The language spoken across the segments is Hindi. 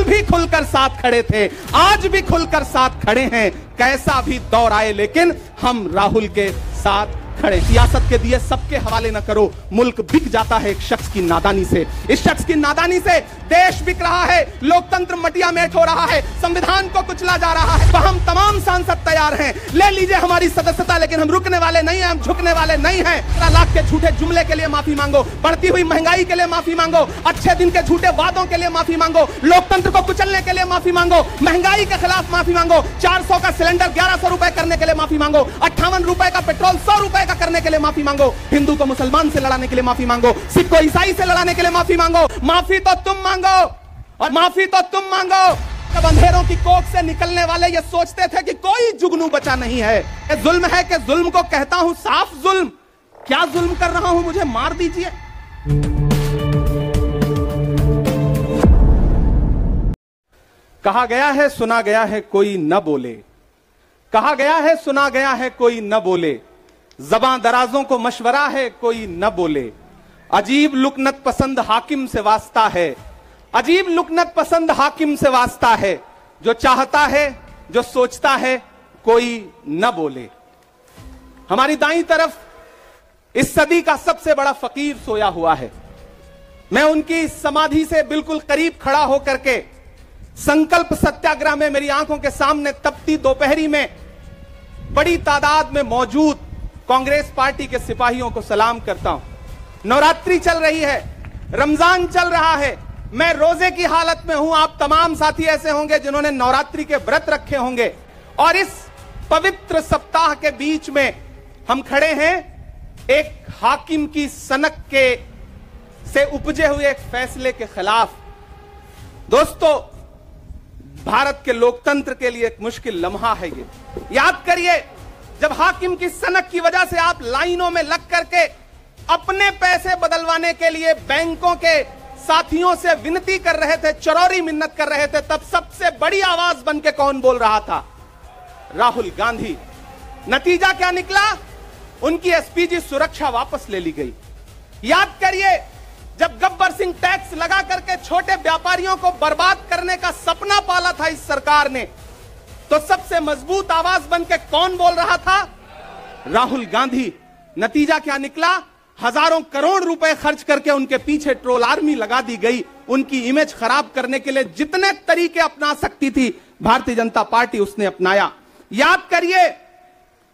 कल भी खुलकर साथ खड़े थे, आज भी खुलकर साथ खड़े हैं। कैसा भी दौर आए, लेकिन हम राहुल के साथ खड़े। सियासत के दिए सबके हवाले न करो। मुल्क बिक जाता है एक शख्स की नादानी से। इस शख्स की नादानी से देश बिक रहा है। लोकतंत्र मटिया मेट हो रहा है। संविधान को कुचला जा रहा है। तो हम तमाम सांसद तैयार हैं। ले लीजिए हमारी सदस्यता, लेकिन हम रुकने वाले नहीं हैं, हम झुकने वाले नहीं हैं। लाख के झूठे जुमले के लिए माफ़ी मांगो। बढ़ती हुई महँगाई के लिए माफ़ी मांगो। अच्छे दिन के झूठे वादों के लिए माफ़ी मांगो। लोकतंत्र को कुचलने के लिए माफ़ी मांगो। महँगाई के खिलाफ माफ़ी मांगो। चार सौ का सिलेंडर ग्यारह सौ करने के लिए माफ़ी मांगो। अट्ठावन रुपए का पेट्रोल सौ रुपए का करने के लिए माफ़ी मांगो। हिंदू को मुसलमान से लड़ाने के लिए माफ़ी मांगो। सिख को ईसाई से लड़ाने के लिए माफ़ी मांगो। माफ़ी तो तुम मांगो। और माफ़ी तो तुम मांगो। जब अंधेरों की कोख से निकलने वाले ये सोचते थे कि कोई जुगनू बचा नहीं है, ये जुल्म है कि जुल्म को कहता हूँ, साफ़ जुल्म। क्या जुल्म कर रहा हूँ, मुझे मार दीजिए। कहा गया है, सुना गया है, कोई न बोले। कहा गया है, सुना गया है, कोई न बोले। जबां दराजों को मशवरा है, कोई न बोले। अजीब लुकनत पसंद हाकिम से वास्ता है। अजीब लुकनत पसंद हाकिम से वास्ता है। जो चाहता है, जो सोचता है, कोई न बोले। हमारी दाई तरफ़ इस सदी का सबसे बड़ा फकीर सोया हुआ है। मैं उनकी समाधि से बिल्कुल करीब खड़ा होकर के संकल्प सत्याग्रह में मेरी आँखों के सामने तपती दोपहरी में बड़ी तादाद में मौजूद कांग्रेस पार्टी के सिपाहियों को सलाम करता हूँ। नवरात्रि चल रही है, रमज़ान चल रहा है। मैं रोज़े की हालत में हूँ, आप तमाम साथी ऐसे होंगे जिन्होंने नवरात्रि के व्रत रखे होंगे। और इस पवित्र सप्ताह के बीच में हम खड़े हैं, एक हाकिम की सनक के, से उपजे हुए एक फैसले के खिलाफ। दोस्तों, भारत के लोकतंत्र के लिए एक मुश्किल लम्हा है ये। याद करिए जब हाकिम की सनक की वजह से आप लाइनों में लग करके अपने पैसे बदलवाने के लिए बैंकों के साथियों से विनती कर रहे थे, चरौरी मिन्नत कर रहे थे, तब सबसे बड़ी आवाज़ बन के कौन बोल रहा था? राहुल गांधी। नतीजा क्या निकला? उनकी एसपीजी सुरक्षा वापस ले ली गई। याद करिए, जब गब्बर सिंह टैक्स लगा करके छोटे व्यापारियों को बर्बाद करने का सपना पाला था, इस सरकार ने तो सबसे मज़बूत आवाज़ बन के कौन बोल रहा था? राहुल गांधी। नतीजा क्या निकला? हज़ारों करोड़ रुपए खर्च करके उनके पीछे ट्रोल आर्मी लगा दी गई। उनकी इमेज खराब करने के लिए जितने तरीके अपना सकती थी, भारतीय जनता पार्टी उसने अपनाया। याद करिए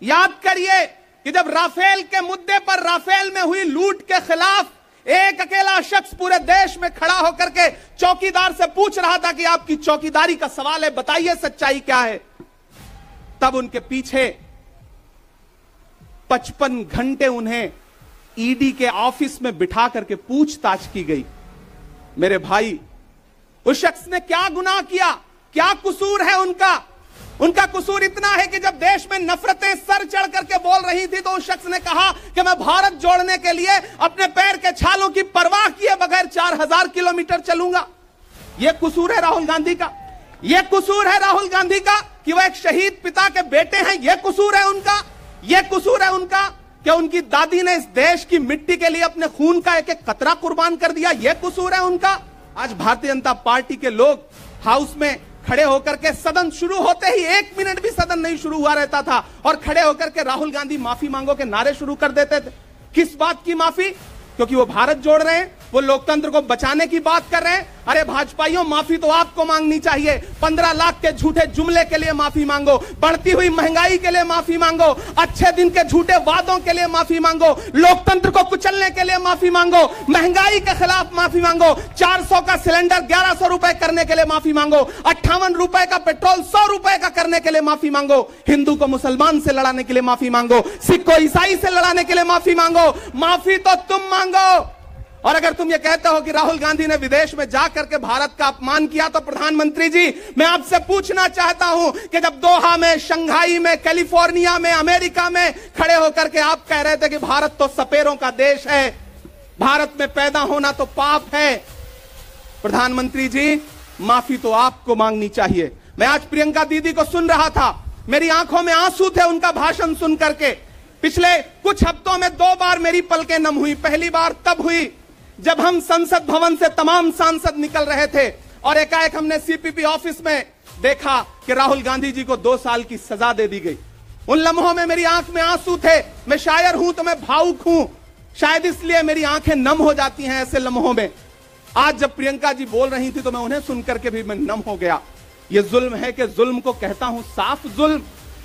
याद करिए कि जब राफेल के मुद्दे पर राफेल में हुई लूट के खिलाफ एक अकेला शख्स पूरे देश में खड़ा होकर के चौकीदार से पूछ रहा था कि आपकी चौकीदारी का सवाल है, बताइए सच्चाई क्या है। तब उनके पीछे पचपन घंटे उन्हें ईडी के ऑफ़िस में बिठा करके पूछताछ की गई। मेरे भाई, उस शख्स ने क्या गुनाह किया? क्या कसूर है उनका? उनका कसूर इतना है कि जब देश में नफरतें सर चढ़ करके बोल रही थी तो उस शख्स ने कहा कि मैं भारत जोड़ने के लिए अपने पैर के छालों की परवाह किए बगैर चार हज़ार किलोमीटर चलूँगा। यह कसूर है राहुल गांधी का। यह कसूर है राहुल गांधी का कि वह एक शहीद पिता के बेटे हैं। यह कसूर है उनका। यह कसूर है उनका कि उनकी दादी ने इस देश की मिट्टी के लिए अपने खून का एक एक कतरा कुर्बान कर दिया। यह कसूर है उनका। आज भारतीय जनता पार्टी के लोग हाउस में खड़े होकर के सदन शुरू होते ही एक मिनट भी सदन नहीं शुरू हुआ रहता था। और खड़े होकर के राहुल गांधी माफ़ी मांगो के नारे शुरू कर देते थे। किस बात की माफ़ी? क्योंकि वो भारत जोड़ रहे हैं। वो लोकतंत्र को बचाने की बात कर रहे हैं। अरे भाजपाइयों, माफ़ी तो आपको मांगनी चाहिए। पंद्रह लाख के झूठे जुमले के लिए माफ़ी मांगो। बढ़ती हुई महँगाई के लिए माफ़ी मांगो। अच्छे दिन के झूठे वादों के लिए माफ़ी मांगो। लोकतंत्र को कुचलने के लिए माफ़ी मांगो। महँगाई के खिलाफ माफ़ी मांगो। 400 का सिलेंडर ग्यारह सौ रुपए करने के लिए माफ़ी मांगो। अट्ठावन रुपए का पेट्रोल सौ रुपए का करने के लिए माफ़ी मांगो। हिंदू को मुसलमान से लड़ाने के लिए माफ़ी मांगो। सिख को ईसाई से लड़ाने के लिए माफ़ी मांगो। माफ़ी तो तुम मांगो। और अगर तुम ये कहते हो कि राहुल गांधी ने विदेश में जाकर के भारत का अपमान किया तो प्रधानमंत्री जी, मैं आपसे पूछना चाहता हूँ कि जब दोहा में, शंघाई में, कैलिफ़ोर्निया में, अमेरिका में खड़े होकर के आप कह रहे थे कि भारत तो सपेरों का देश है, भारत में पैदा होना तो पाप है, प्रधानमंत्री जी, माफ़ी तो आपको मांगनी चाहिए। मैं आज प्रियंका दीदी को सुन रहा था, मेरी आँखों में आँसू थे उनका भाषण सुन करके पिछले कुछ हफ्तों में दो बार मेरी पलकें नम हुई, पहली बार तब हुई जब हम संसद भवन से तमाम सांसद निकल रहे थे और एकाएक हमने सीपीपी ऑफ़िस में देखा कि राहुल गांधी जी को दो साल की सजा दे दी गई। उन लम्हों में मेरी आँख में आँसू थे, मैं शायर हूँ तो मैं भावुक हूँ। शायद इसलिए मेरी आँखें नम हो जाती हैं ऐसे लम्हों में। आज जब प्रियंका जी बोल रही थी तो मैं उन्हें सुनकर के भी मैं नम हो गया। ये जुल्म है कि जुल्म को कहता हूँ साफ़ जुल्म।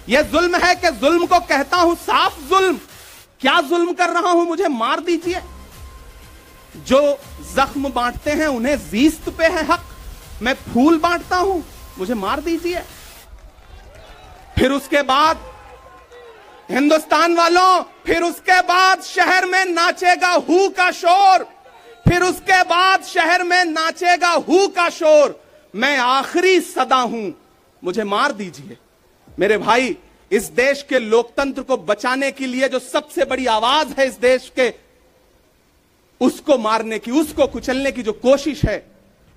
ये जुल्म है कि जुल्म को कहता हूँ साफ़ जुल्म। क्या जुल्म कर रहा हूँ मुझे मार दीजिए। जो जख्म बांटते हैं, उन्हें जीस्त पे है हक। मैं फूल बांटता हूँ, मुझे मार दीजिए। फिर उसके बाद हिंदुस्तान वालों, फिर उसके बाद शहर में नाचेगा हु का शोर। फिर उसके बाद शहर में नाचेगा हु का शोर। मैं आखिरी सदा हूँ, मुझे मार दीजिए। मेरे भाई, इस देश के लोकतंत्र को बचाने के लिए जो सबसे बड़ी आवाज़ है इस देश के उसको मारने की, उसको कुचलने की जो कोशिश है,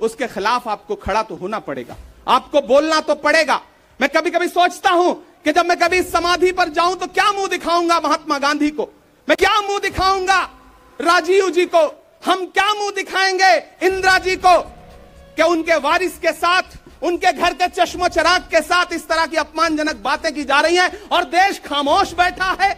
उसके खिलाफ आपको खड़ा तो होना पड़ेगा। आपको बोलना तो पड़ेगा। मैं कभी कभी सोचता हूँ कि जब मैं कभी समाधि पर जाऊँ तो क्या मुँह दिखाऊँगा महात्मा गांधी को? मैं क्या मुँह दिखाऊँगा? राजीव जी को हम क्या मुँह दिखाएँगे? इंदिरा जी को कि उनके वारिस के साथ, उनके घर के चश्मो चराग के साथ इस तरह की अपमानजनक बातें की जा रही हैं और देश खामोश बैठा है।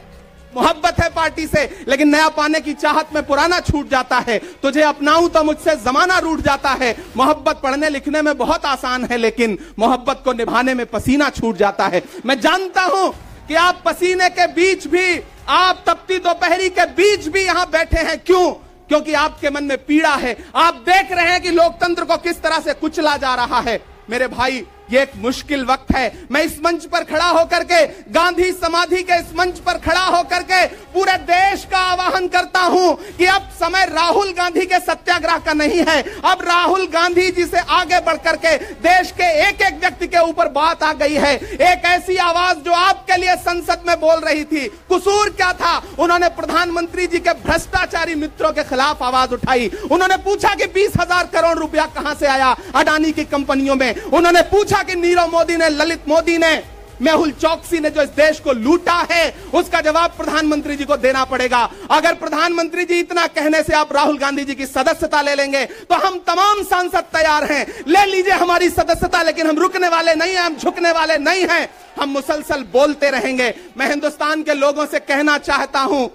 मोहब्बत है पार्टी से, लेकिन नया पाने की चाहत में पुराना छूट जाता है। तुझे अपनाऊं तो मुझसे जमाना रूठ जाता है। मोहब्बत पढ़ने लिखने में बहुत आसान है, लेकिन मोहब्बत को निभाने में पसीना छूट जाता है। मैं जानता हूँ कि आप पसीने के बीच भी, आप तपती दोपहरी के बीच भी यहाँ बैठे हैं। क्यों? क्योंकि आपके मन में पीड़ा है। आप देख रहे हैं कि लोकतंत्र को किस तरह से कुचला जा रहा है। मेरे भाई ये एक मुश्किल वक्त है। मैं इस मंच पर खड़ा होकर के, गांधी समाधि के इस मंच पर खड़ा होकर के पूरे देश का आवाहन करता हूँ कि अब समय राहुल गांधी के सत्याग्रह का नहीं है। अब राहुल गांधी जी से आगे बढ़कर के देश के एक एक व्यक्ति के ऊपर बात आ गई है। एक ऐसी आवाज़ जो आपके लिए संसद में बोल रही थी। कसूर क्या था? उन्होंने प्रधानमंत्री जी के भ्रष्टाचारी मित्रों के खिलाफ आवाज़ उठाई। उन्होंने पूछा कि बीस हज़ार करोड़ रुपया कहाँ से आया? अडानी की कंपनियों में। उन्होंने पूछा पूछा कि नीरव मोदी ने, ललित मोदी ने, मेहुल चौकसी ने जो इस देश को लूटा है, उसका जवाब प्रधानमंत्री जी को देना पड़ेगा। अगर प्रधानमंत्री जी इतना कहने से आप राहुल गांधी जी की सदस्यता ले लेंगे तो हम तमाम सांसद तैयार हैं। ले लीजिए हमारी सदस्यता, लेकिन हम रुकने वाले नहीं हैं, हम झुकने वाले नहीं हैं। हम मुसलसल बोलते रहेंगे। मैं हिंदुस्तान के लोगों से कहना चाहता हूँ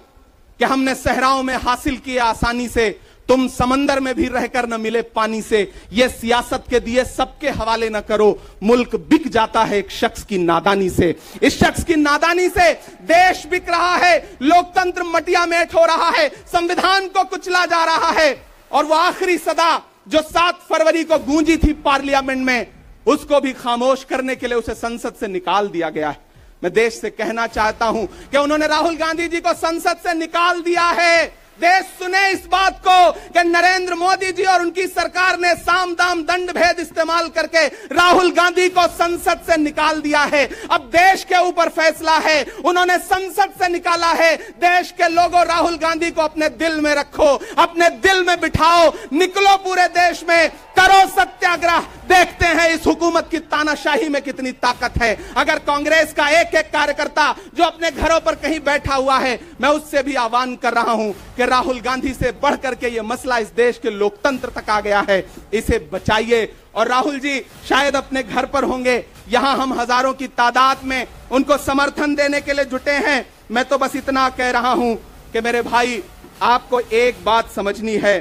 कि हमने सहराओं में हासिल किया आसानी से। तुम समंदर में भी रहकर न मिले पानी से। यह सियासत के दिए सबके हवाले न करो। मुल्क बिक जाता है एक शख्स की नादानी से। इस शख्स की नादानी से देश बिक रहा है। लोकतंत्र मटिया मेट हो रहा है। संविधान को कुचला जा रहा है। और वो आखिरी सदा जो सात फरवरी को गूंजी थी पार्लियामेंट में, उसको भी खामोश करने के लिए उसे संसद से निकाल दिया गया है। मैं देश से कहना चाहता हूँ कि उन्होंने राहुल गांधी जी को संसद से निकाल दिया है। देश सुने इस बात को कि नरेंद्र मोदी जी और उनकी सरकार ने साम दाम दंड भेद इस्तेमाल करके राहुल गांधी को संसद से निकाल दिया है। अब देश के ऊपर फैसला है। उन्होंने संसद से निकाला है। देश के लोगों, राहुल गांधी को अपने दिल में रखो, अपने दिल में बिठाओ। निकलो पूरे देश में। करो सत्याग्रह। देखते हैं इस हुकूमत की तानाशाही में कितनी ताकत है। अगर कांग्रेस का एक एक कार्यकर्ता जो अपने घरों पर कहीं बैठा हुआ है, मैं उससे भी आह्वान कर रहा हूँ कि राहुल गांधी से बढ़ करके ये मसला इस देश के लोकतंत्र तक आ गया है। इसे बचाइए। और राहुल जी, शायद अपने घर पर होंगे। यहाँ हम हज़ारों की तादाद में उनको समर्थन देने के लिए जुटे हैं। मैं तो बस इतना कह रहा हूँ कि मेरे भाई, आपको एक बात समझनी है।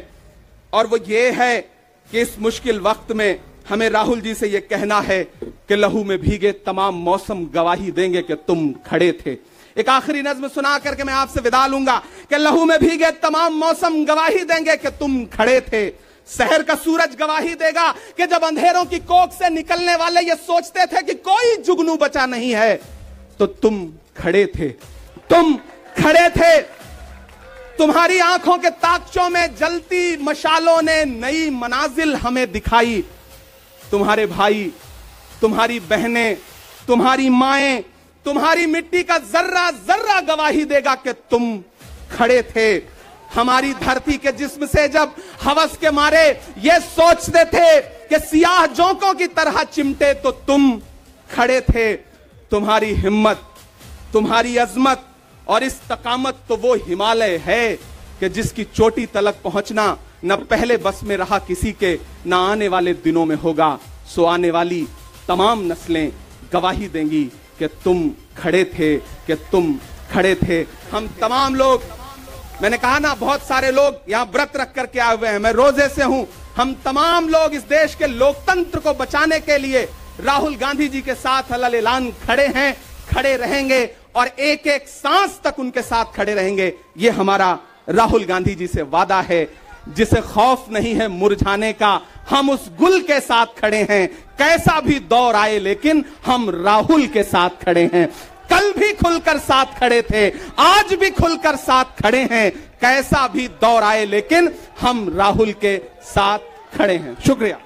और वो ये है कि इस मुश्किल वक्त में हमें राहुल जी से यह कहना है कि लहू में भीगे तमाम मौसम गवाही देंगे कि तुम खड़े थे। एक आखिरी नज्म सुना करके मैं आपसे विदा लूँगा कि लहू में भीगे तमाम मौसम गवाही देंगे कि तुम खड़े थे। शहर का सूरज गवाही देगा कि जब अंधेरों की कोख से निकलने वाले ये सोचते थे कि कोई जुगनू बचा नहीं है तो तुम खड़े थे। तुम खड़े थे। तुम्हारी आँखों के ताकचों में जलती मशालों ने नई मनाजिल हमें दिखाई। तुम्हारे भाई, तुम्हारी बहनें, तुम्हारी माएँ, तुम्हारी मिट्टी का जर्रा जर्रा गवाही देगा कि तुम खड़े थे। हमारी धरती के जिस्म से जब हवस के मारे ये सोचते थे कि सियाह जोंकों की तरह चिमटे तो तुम खड़े थे। तुम्हारी हिम्मत, तुम्हारी अजमत और इस तकामत तो वो हिमालय है कि जिसकी चोटी तलक पहुँचना न पहले बस में रहा किसी के, न आने वाले दिनों में होगा। सो आने वाली तमाम नस्लें गवाही देंगी कि तुम खड़े थे, कि तुम खड़े थे। हम तमाम लोग, मैंने कहा ना, बहुत सारे लोग यहाँ व्रत रख करके आए हुए हैं। मैं रोज़े से हूँ। हम तमाम लोग इस देश के लोकतंत्र को बचाने के लिए राहुल गांधी जी के साथ हलल ऐलान खड़े हैं, खड़े रहेंगे। और एक एक सांस तक उनके साथ खड़े रहेंगे। ये हमारा राहुल गांधी जी से वादा है, जिसे खौफ नहीं है मुरझाने का। हम उस गुल के साथ खड़े हैं। कैसा भी दौर आए, लेकिन हम राहुल के साथ खड़े हैं। कल भी खुलकर साथ खड़े थे, आज भी खुलकर साथ खड़े हैं। कैसा भी दौर आए, लेकिन हम राहुल के साथ खड़े हैं। शुक्रिया।